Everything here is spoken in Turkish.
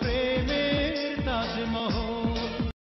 প্রেমের তাজমহল